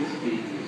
this baby